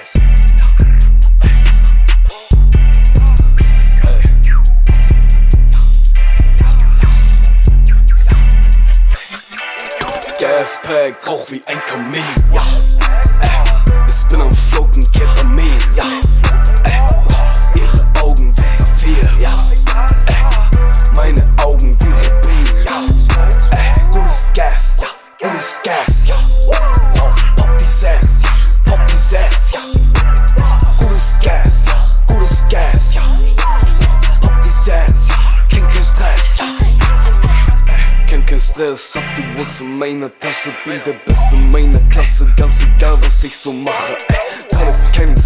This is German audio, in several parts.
ass. Gaspack, rauch wie ein Kamin, ja. Ey, ich bin am Flogen, Ketamin, ja. Ey, ihre Augen wie Saphir, ja. Ey, meine Augen wie Rubin, ja. Ey, gutes Gas, ja, gutes Gas. Stress, hab die Wurst in meiner Tasche Bin der Beste meiner Klasse, ganz egal was ich so mache ey. Zahle keinen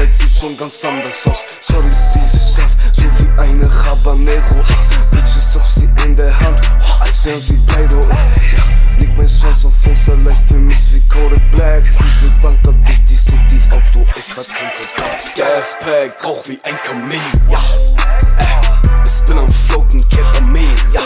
Welt sieht schon ganz anders aus. Sorry, sie ist scharf, so wie eine Habanero. Bitches hab sie in der Hand, als wär sie Play-Doh. Ja, leg mein Schwanz auf unser Life für mich wie Kodak Black. Cruise mit Banker durch die City, Auto ist halt kein Verdacht. Gaspack, rauch wie ein Kamin, ja. Ey, ich bin am Floaten, Ketamin, ja.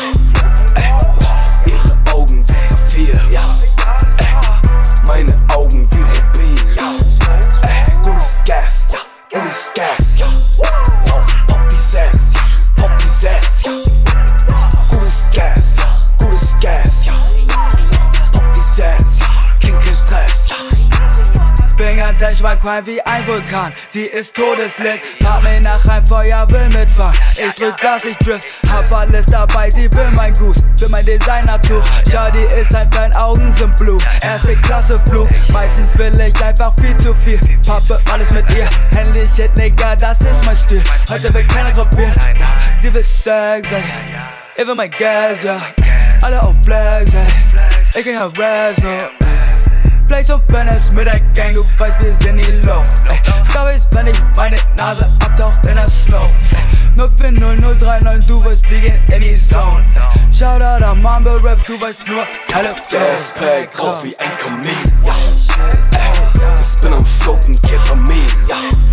Ganz Qualm wie ein Vulkan, sie ist todeslit. Pack mich nach ein Feuer, will mitfahren. Ich drück Gas, ich drift, hab alles dabei Sie will mein Goose, will mein Designertuch. Shadi ist ein Fan, Augen sind blue Erste Klasse Flug, meistens will ich einfach viel zu viel. Pappe alles mit ihr, Handy Shit, Nigga, das ist mein Stil. Heute will keiner kopieren, sie will Sex, ey. Ich will mein Gas, ja. Alle auf Flex, ey. Ich geh auf Res, Flex und Finish mit der Gang, du weißt, wir sind nie low. Ey, Schau ich, wenn ich meine Nase abtauch in der Snow. Ey, 040039, du weißt, wir gehen in die Zone. Ey, Shoutout an Mumble Rap, du weißt nur, Halle Gaspack, rauch wie ein Kamin, ja. Ey, ich bin am Floaten, Saphir, ja. Ey,